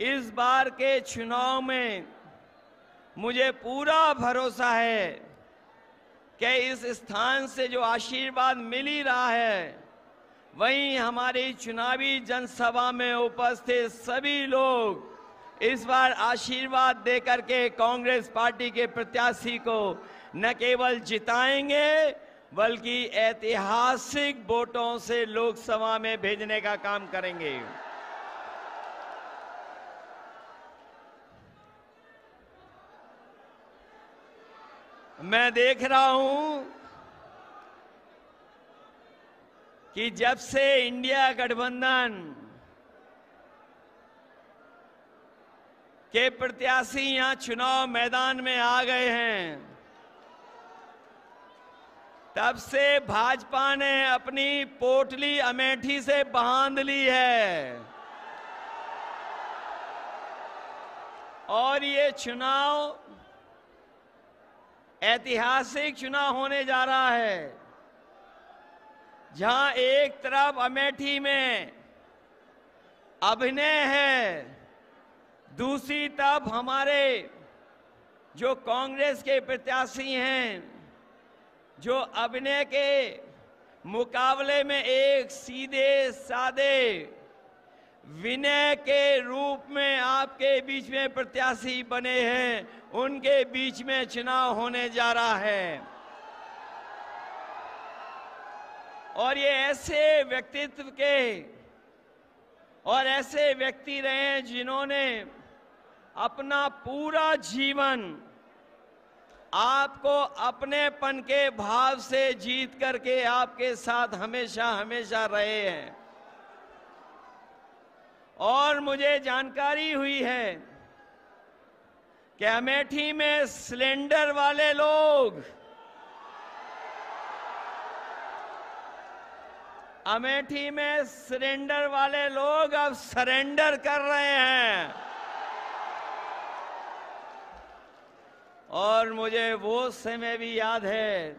इस बार के चुनाव में मुझे पूरा भरोसा है कि इस स्थान से जो आशीर्वाद मिल ही रहा है, वहीं हमारी चुनावी जनसभा में उपस्थित सभी लोग इस बार आशीर्वाद देकर के कांग्रेस पार्टी के प्रत्याशी को न केवल जिताएँगे, बल्कि ऐतिहासिक वोटों से लोकसभा में भेजने का काम करेंगे। मैं देख रहा हूँ कि जब से इंडिया गठबंधन के प्रत्याशी यहाँ चुनाव मैदान में आ गए हैं, तब से भाजपा ने अपनी पोटली अमेठी से बाँध ली है। और ये चुनाव ऐतिहासिक चुनाव होने जा रहा है। जहाँ एक तरफ़ अमेठी में अभिनय है, दूसरी तरफ़ हमारे जो कांग्रेस के प्रत्याशी हैं, जो अभिनय के मुकाबले में एक सीधे सादे विनय के रूप में आपके बीच में प्रत्याशी बने हैं उनके बीच में चुनाव होने जा रहा है। और ये ऐसे व्यक्तित्व के और ऐसे व्यक्ति रहे जिन्होंने अपना पूरा जीवन आपको अपनेपन के भाव से जीत करके आपके साथ हमेशा हमेशा रहे हैं। और मुझे जानकारी हुई है कि अमेठी में सिलेंडर वाले लोग? अमेठी में सिलेंडर वाले लोग अब सरेंडर कर रहे हैं। और मुझे वो समय भी याद है,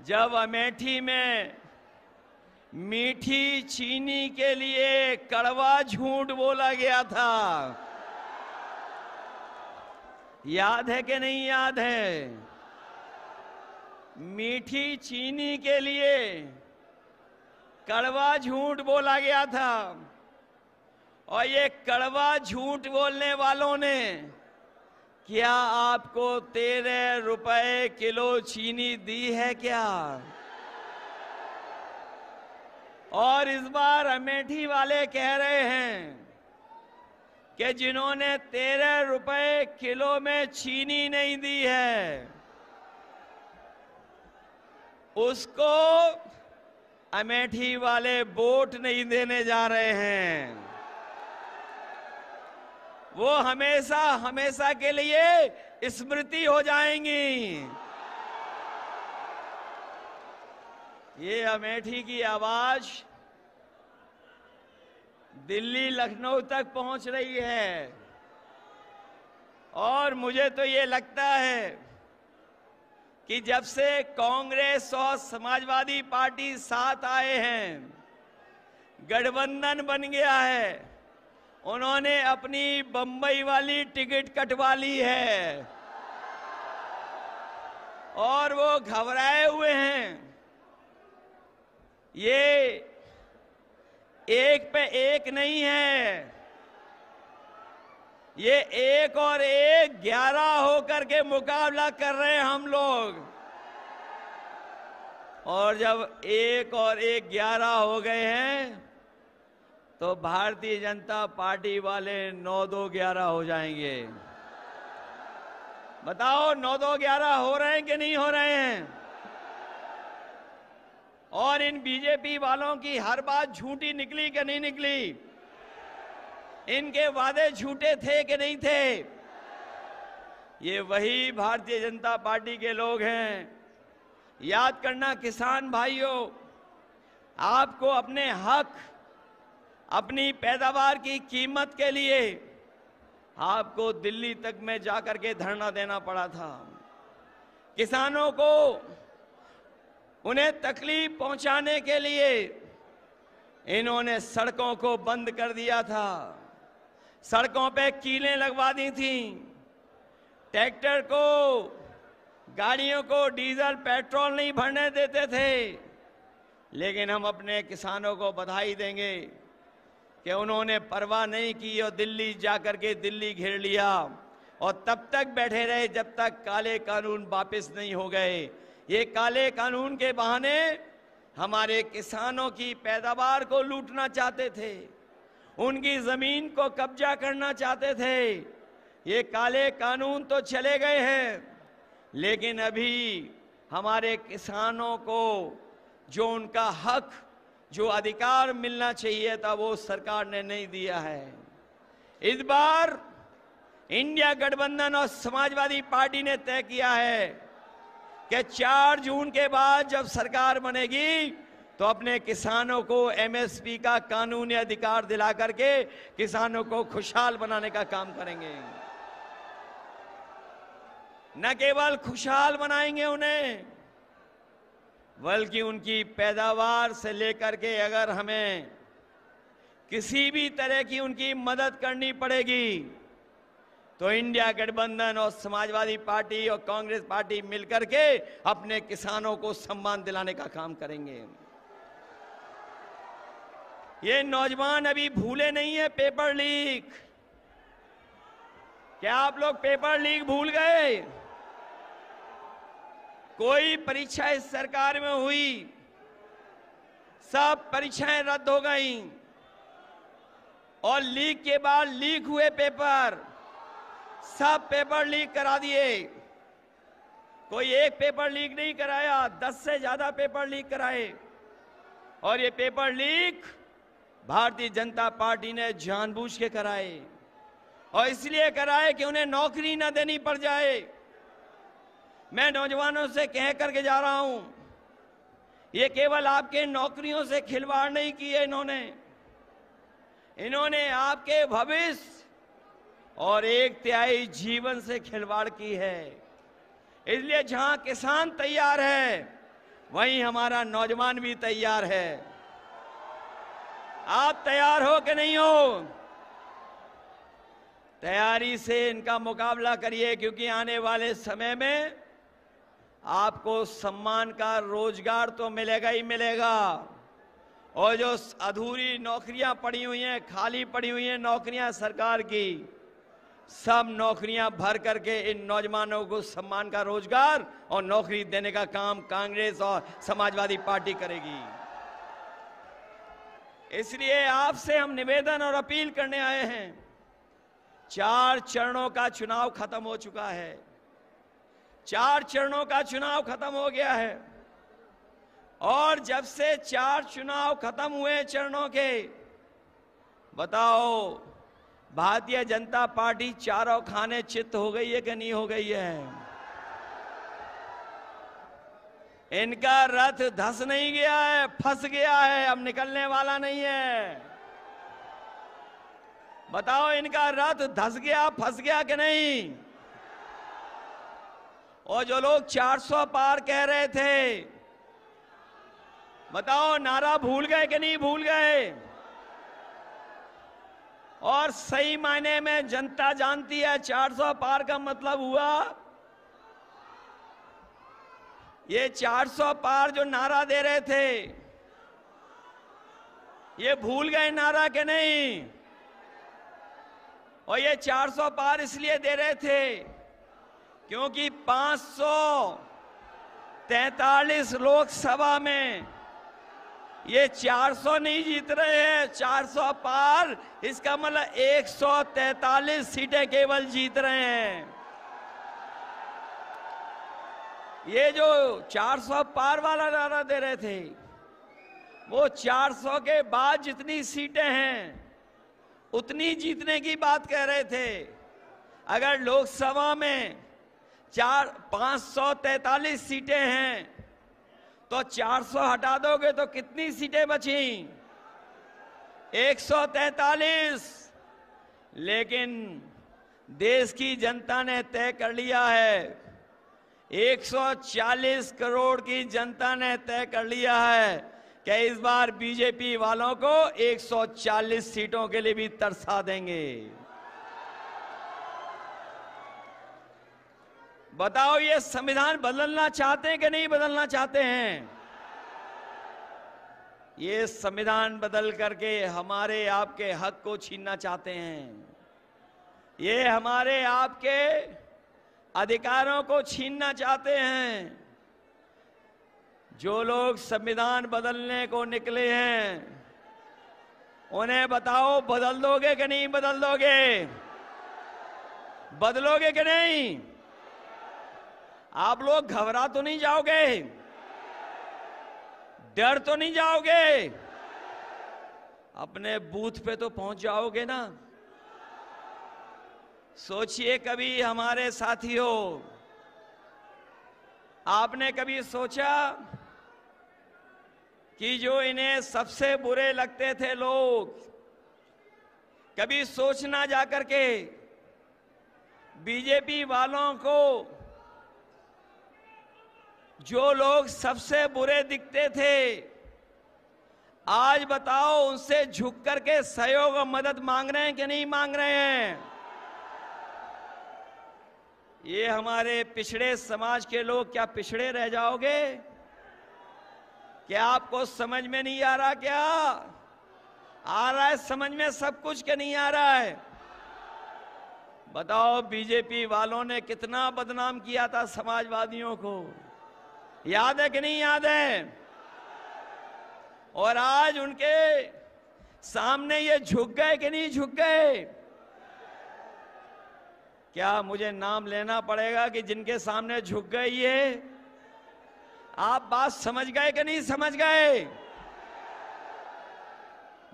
जब अमेठी में मीठी चीनी के लिए कड़वा झूठ बोला गया था। याद है कि नहीं याद है? मीठी चीनी के लिए कड़वा झूठ बोला गया था। और ये कड़वा झूठ बोलने वालों ने, क्या आपको तेरह रुपए किलो चीनी दी है क्या? और इस बार अमेठी वाले कह रहे हैं कि जिन्होंने तेरह रुपए किलो में चीनी नहीं दी है, उसको अमेठी वाले वोट नहीं देने जा रहे हैं। वो हमेशा हमेशा के लिए स्मृति हो जाएँगी। ये अमेठी की आवाज़ दिल्ली लखनऊ तक पहुँच रही है। और मुझे तो ये लगता है कि जब से कांग्रेस और समाजवादी पार्टी साथ आए हैं, गठबंधन बन गया है, उन्होंने अपनी बंबई वाली टिकट कटवा ली है। और वो घबराए हुए हैं। ये एक पे एक नहीं है। ये एक और एक ग्यारह होकर के मुकाबला कर रहे हैं हम लोग। और जब एक और एक ग्यारह हो गए हैं तो भारतीय जनता पार्टी वाले नौ दो ग्यारह हो जाएँगे। बताओ, नौ दो ग्यारह हो रहे हैं कि नहीं हो रहे हैं? और इन बीजेपी वालों की हर बात झूठी निकली कि नहीं निकली? इनके वादे झूठे थे कि नहीं थे? ये वही भारतीय जनता पार्टी के लोग हैं। याद करना किसान भाइयों, आपको अपने हक, अपनी पैदावार की कीमत के लिए आपको दिल्ली तक में जाकर के धरना देना पड़ा था। किसानों को उन्हें तकलीफ़ पहुँचाने के लिए इन्होंने सड़कों को बंद कर दिया था। सड़कों पे कीलें लगवा दी थी। ट्रैक्टर को, गाड़ियों को डीजल, पेट्रोल नहीं भरने देते थे। लेकिन हम अपने किसानों को बधाई देंगे कि उन्होंने परवाह नहीं की और दिल्ली जाकर के दिल्ली घेर लिया। और तब तक बैठे रहे जब तक काले कानून वापस नहीं हो गए। ये काले कानून के बहाने हमारे किसानों की पैदावार को लूटना चाहते थे, उनकी ज़मीन को कब्जा करना चाहते थे। ये काले कानून तो चले गए हैं, लेकिन अभी हमारे किसानों को जो उनका हक, जो अधिकार मिलना चाहिए था, वो सरकार ने नहीं दिया है। इस बार इंडिया गठबंधन और समाजवादी पार्टी ने तय किया है कि 4 जून के बाद जब सरकार बनेगी तो अपने किसानों को एमएसपी का कानूनी अधिकार दिला करके किसानों को खुशहाल बनाने का काम करेंगे। न केवल खुशहाल बनाएँगे उन्हें, बल्कि उनकी पैदावार से लेकर के अगर हमें किसी भी तरह की उनकी मदद करनी पड़ेगी तो इंडिया गठबंधन और समाजवादी पार्टी और कांग्रेस पार्टी मिलकर के अपने किसानों को सम्मान दिलाने का काम करेंगे। ये नौजवान अभी भूले नहीं है पेपर लीक। क्या आप लोग पेपर लीक भूल गए? कोई परीक्षा इस सरकार में हुई? सब परीक्षाएँ रद्द हो गई। और लीक के बाद लीक हुए पेपर। सब पेपर लीक करा दिए। कोई एक पेपर लीक नहीं कराया, दस से ज़्यादा पेपर लीक कराए। और ये paper leak Bharatiya Janata party ने जानबूझ के कराए। और इसलिए कराए कि उन्हें नौकरी न देनी पड़ जाए। मैं नौजवानों से कह करके जा रहा हूँ, ये केवल आपके नौकरियों से खिलवाड़ नहीं किए इन्होंने। इन्होंने आपके भविष्य और एक तिहाई जीवन से खिलवाड़ की है। इसलिए जहाँ किसान तैयार है, वहीं हमारा नौजवान भी तैयार है। आप तैयार हो कि नहीं हो? तैयारी से इनका मुकाबला करिए, क्योंकि आने वाले समय में आपको सम्मान का रोज़गार तो मिलेगा ही मिलेगा। और जो अधूरी नौकरियाँ पड़ी हुई हैं, खाली पड़ी हुई हैं नौकरियाँ सरकार की सब नौकरियाँ भर करके इन नौजवानों को सम्मान का रोज़गार और नौकरी देने का काम कांग्रेस और समाजवादी पार्टी करेगी। इसलिए आपसे हम निवेदन और अपील करने आए हैं। चार चरणों का चुनाव खत्म हो चुका है। चार चरणों का चुनाव खत्म हो गया है। और जब से चार चुनाव खत्म हुए चरणों के, बताओ भारतीय जनता पार्टी चारों खाने चित्त हो गई है कि नहीं हो गई है? इनका रथ धस नहीं गया है, फंस गया है, अब निकलने वाला नहीं है। बताओ इनका रथ धस गया, फंस गया कि नहीं? और जो लोग 400 पार कह रहे थे, बताओ नारा भूल गए कि नहीं भूल गए? और सही मायने में जनता जानती है 400 पार का मतलब हुआ। ये 400 पार जो नारा दे रहे थे, ये भूल गए नारा के नहीं। और ये 400 पार इसलिए दे रहे थे क्योंकि 543 लोकसभा में ये 400 नहीं जीत रहे हैं 400 पार, इसका मतलब 143 सीटें केवल जीत रहे हैं। ये जो 400 पार वाला नारा दे रहे थे, वो 400 के बाद जितनी सीटें हैं, उतनी जीतने की बात कह रहे थे। अगर लोकसभा में चार, पाँच सीटें हैं तो 400 हटा दोगे तो कितनी सीटें बची? 143 लेकिन देश की जनता ने तय कर लिया है 140 करोड़ की जनता ने तय कर लिया है कि इस बार बीजेपी वालों को 140 सीटों के लिए भी तरसा देंगे। बताओ ये संविधान बदलना चाहते हैं कि नहीं बदलना चाहते हैं? ये संविधान बदल करके हमारे आपके हक को छीनना चाहते हैं। ये हमारे आपके अधिकारों को छीनना चाहते हैं। जो लोग संविधान बदलने को निकले हैं, उन्हें बताओ बदल दोगे कि नहीं बदल दोगे? बदलोगे कि नहीं? आप लोग घबरा तो नहीं जाओगे। डर तो नहीं जाओगे। अपने बूथ पे तो पहुँच जाओगे ना। सोचिए कभी हमारे साथियों आपने कभी सोचा कि जो इन्हें सबसे बुरे लगते थे लोग, कभी सोचना जाकर के बीजेपी वालों को जो लोग सबसे बुरे दिखते थे, आज बताओ उनसे झुक करके सहयोग और मदद मांग रहे हैं कि नहीं मांग रहे हैं? ये हमारे पिछड़े समाज के लोग क्या पिछड़े रह जाओगे? क्या आपको समझ में नहीं आ रहा क्या? आ रहा है समझ में सब कुछ के नहीं आ रहा है? बताओ, बीजेपी वालों ने कितना बदनाम किया था समाजवादियों को। याद है कि नहीं याद है? और आज उनके सामने ये झुक गए कि नहीं झुक गए? क्या मुझे नाम लेना पड़ेगा कि जिनके सामने झुक गए ये? आप बात समझ गए कि नहीं समझ गए?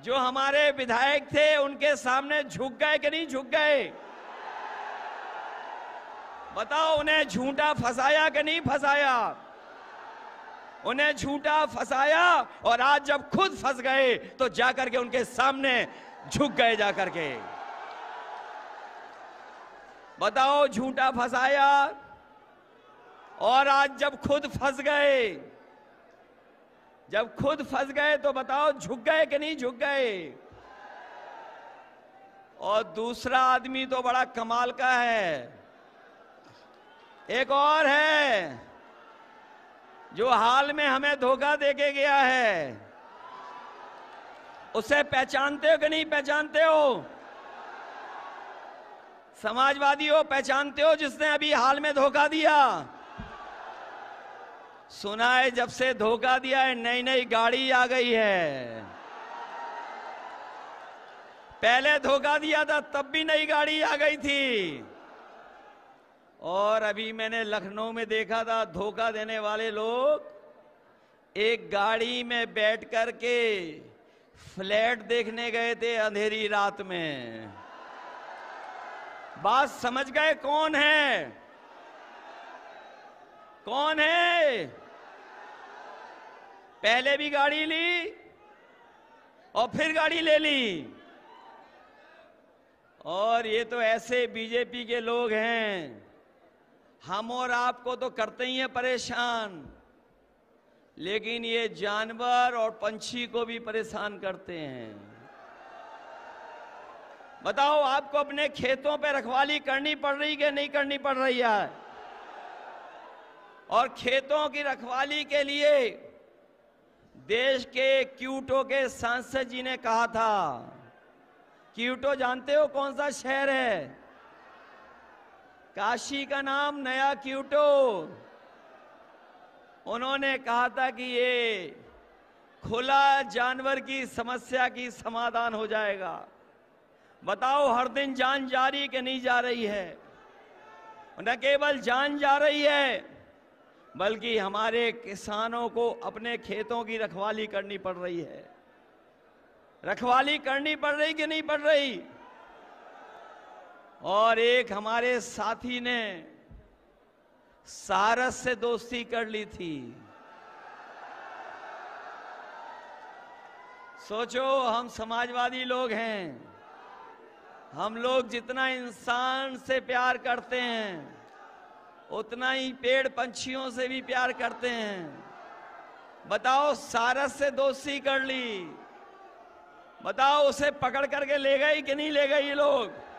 जो हमारे विधायक थे, उनके सामने झुक गए कि नहीं झुक गए? बताओ, उन्हें झूठा फंसाया कि नहीं फंसाया? उन्हें झूठा फंसाया और आज जब खुद फंस गए तो जाकर के उनके सामने झुक गए जाकर के। बताओ, झूठा फंसाया और आज जब खुद फंस गए, जब खुद फंस गए तो बताओ, झुक गए कि नहीं झुक गए? और दूसरा आदमी तो बड़ा कमाल का है। एक और है। जो हाल में हमें धोखा देके गया है, उसे पहचानते हो कि नहीं पहचानते हो? समाजवादी हो, पहचानते हो जिसने अभी हाल में धोखा दिया? सुना है जब से धोखा दिया है नई नई गाड़ी आ गई है। पहले धोखा दिया था, तब भी नई गाड़ी आ गई थी। और अभी मैंने लखनऊ में देखा था, धोखा देने वाले लोग एक गाड़ी में बैठ कर के फ्लैट देखने गए थे अंधेरी रात में। बात समझ गए कौन है? कौन है? पहले भी गाड़ी ली और फिर गाड़ी ले ली। और ये तो ऐसे बीजेपी के लोग हैं। हम और आपको तो करते ही हैं परेशान। लेकिन ये जानवर और पंछी को भी परेशान करते हैं। बताओ, आपको अपने खेतों पे रखवाली करनी पड़ रही कि नहीं करनी पड़ रही है? और खेतों की रखवाली के लिए देश के क्यूटो के सांसद जी ने कहा था, क्यूटो जानते हो कौन सा शहर है? काशी का नाम नया क्यूटो। उन्होंने कहा था कि ये खुला जानवर की समस्या की समाधान हो जाएगा। बताओ, हर दिन जान जा रही कि नहीं जा रही है? न केवल जान जा रही है, बल्कि हमारे किसानों को अपने खेतों की रखवाली करनी पड़ रही है। रखवाली करनी पड़ रही कि नहीं पड़ रही? और एक हमारे साथी ने सारस से दोस्ती कर ली थी। सोचो, हम समाजवादी लोग हैं। हम लोग जितना इंसान से प्यार करते हैं, उतना ही पेड़ पंछियों से भी प्यार करते हैं। बताओ, सारस से दोस्ती कर ली। बताओ, उसे पकड़ करके ले गई कि नहीं ले गई ये लोग?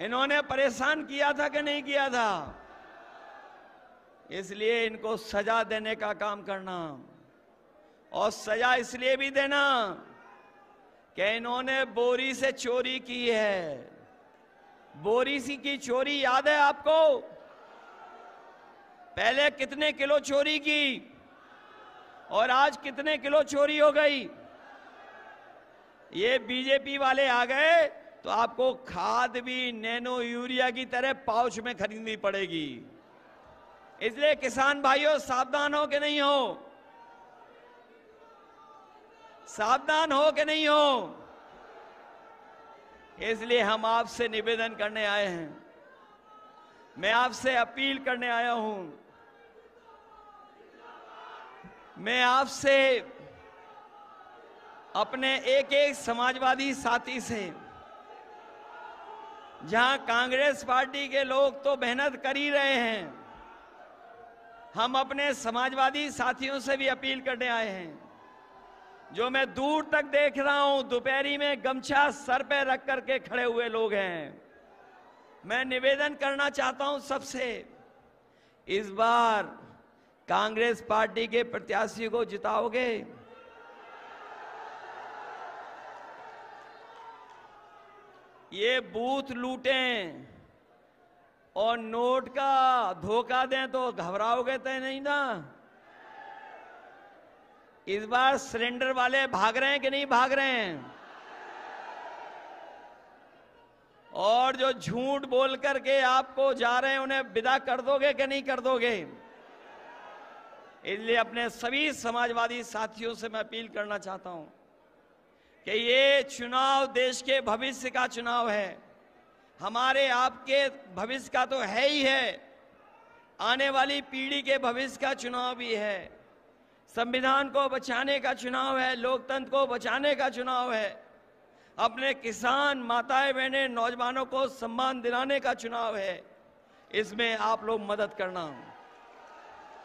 इन्होंने परेशान किया था कि नहीं किया था? इसलिए इनको सजा देने का काम करना। और सजा इसलिए भी देना कि इन्होंने बोरी से चोरी की है। बोरी सी की चोरी याद है आपको? पहले कितने किलो चोरी की? और आज कितने किलो चोरी हो गई? ये बीजेपी वाले आ गए। तो आपको खाद भी नैनो यूरिया की तरह पाउच में खरीदनी पड़ेगी। इसलिए किसान भाइयों, सावधान हो कि नहीं हो। सावधान हो कि नहीं हो। इसलिए हम आपसे निवेदन करने आए हैं। मैं आपसे अपील करने आया हूँ। मैं आपसे अपने एक एक समाजवादी साथी से जहाँ कांग्रेस पार्टी के लोग तो मेहनत कर ही रहे हैं, हम अपने समाजवादी साथियों से भी अपील करने आए हैं। जो मैं दूर तक देख रहा हूँ, दोपहरी में गमछा सर पे रख करके खड़े हुए लोग हैं। मैं निवेदन करना चाहता हूँ सबसे, इस बार कांग्रेस पार्टी के प्रत्याशी को जिताओगे? ये बूथ लूटें और नोट का धोखा दें तो घबराओगे तो नहीं ना? इस बार सिलेंडर वाले भाग रहे हैं कि नहीं भाग रहे हैं? और जो झूठ बोल करके आपको जा रहे हैं, उन्हें विदा कर दोगे कि नहीं कर दोगे? इसलिए अपने सभी समाजवादी साथियों से मैं अपील करना चाहता हूँ। कि ये चुनाव देश के भविष्य का चुनाव है। हमारे आपके भविष्य का तो है ही है। आने वाली पीढ़ी के भविष्य का चुनाव भी है। संविधान को बचाने का चुनाव है, लोकतंत्र को बचाने का चुनाव है। अपने किसान, माताएँ, बहनें, नौजवानों को सम्मान दिलाने का चुनाव है। इसमें आप लोग मदद करना।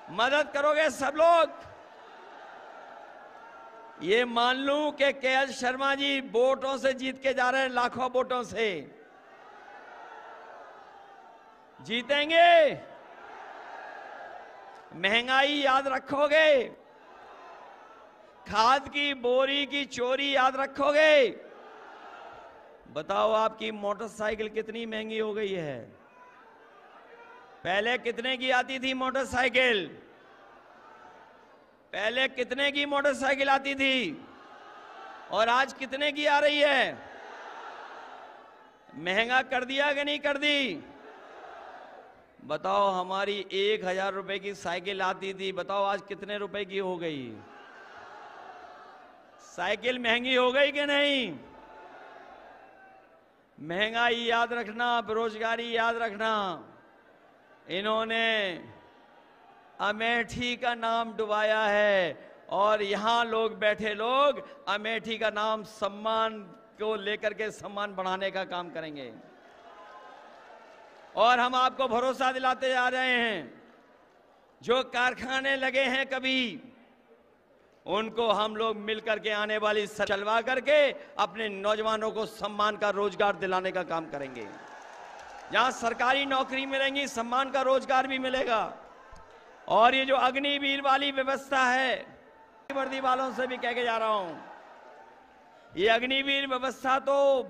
मदद करोगे सब लोग। ये मान लू कि के एल शर्मा जी वोटों से जीत के जा रहे हैं, लाखों वोटों से। जीतेंगे। महँगाई याद रखोगे। खाद की, बोरी की, चोरी याद रखोगे। बताओ आपकी मोटरसाइकिल कितनी महँगी हो गई है? पहले कितने की आती थी मोटरसाइकिल? पहले कितने की मोटरसाइकिल आती थी? और आज कितने की आ रही है? महँगा कर दिया कि नहीं कर दी? बताओ, हमारी एक हज़ार रुपए की साइकिल आती थी, बताओ आज कितने रुपए की हो गई? साइकिल महँगी हो गई कि नहीं? महँगाई याद रखना, बेरोजगारी याद रखना। इन्होंने अमेठी का नाम डुबाया है। और यहाँ लोग बैठे लोग अमेठी का नाम सम्मान को लेकर के सम्मान बढ़ाने का काम करेंगे। और हम आपको भरोसा दिलाते जा रहे हैं। जो कारखाने लगे हैं कभी, उनको हम लोग मिलकर के आने वाली चलवा करके अपने नौजवानों को सम्मान का रोज़गार दिलाने का काम करेंगे। जहाँ सरकारी नौकरी मिलेंगी, सम्मान का रोज़गार भी मिलेगा। और ये जो अग्निवीर वाली व्यवस्था है, वर्दी वालों से भी कह के जा रहा हूँ, ये अग्निवीर व्यवस्था तो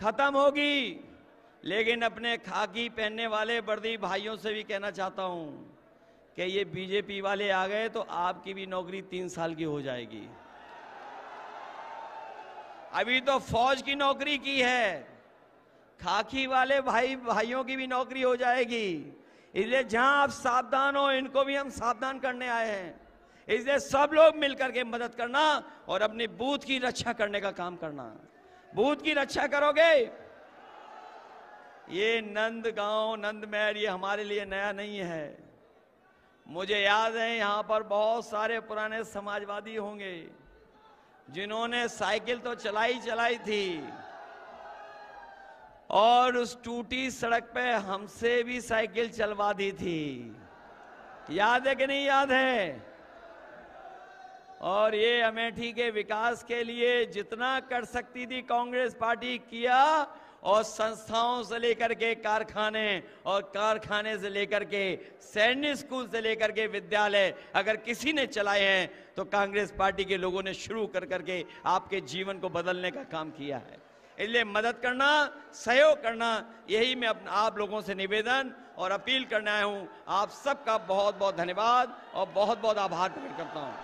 खत्म होगी, लेकिन अपने खाकी पहनने वाले वर्दी भाइयों से भी कहना चाहता हूँ कि ये बीजेपी वाले आ गए तो आपकी भी नौकरी तीन साल की हो जाएगी। अभी तो फौज की नौकरी की है, खाकी वाले भाई, भाइयों की भी नौकरी हो जाएगी इसलिए जहाँ आप सावधान हो, इनको भी हम सावधान करने आए हैं। इसलिए सब लोग मिलकर के मदद करना और अपनी बूथ की रक्षा करने का काम करना। बूथ की रक्षा करोगे? ये नंद गाँव, नंद महर ये हमारे लिए नया नहीं है। मुझे याद है, यहाँ पर बहुत सारे पुराने समाजवादी होंगे, जिन्होंने साइकिल तो चलाई चलाई थी। और उस टूटी सड़क पे हमसे भी साइकिल चलवा दी थी। याद है कि नहीं याद है? और ये अमेठी के विकास के लिए जितना कर सकती थी कांग्रेस पार्टी किया और संस्थाओं से लेकर के कारखाने और कारखाने से लेकर के सैन्य स्कूल से लेकर के विद्यालय अगर किसी ने चलाए हैं तो कांग्रेस पार्टी के लोगों ने शुरू कर करके आपके जीवन को बदलने का काम किया है। इसलिए मदद करना, सहयोग करना, यही मैं अपना आप लोगों से निवेदन और अपील करने आया हूँ। आप सबका बहुत बहुत धन्यवाद और बहुत बहुत आभार प्रकट करता हूँ।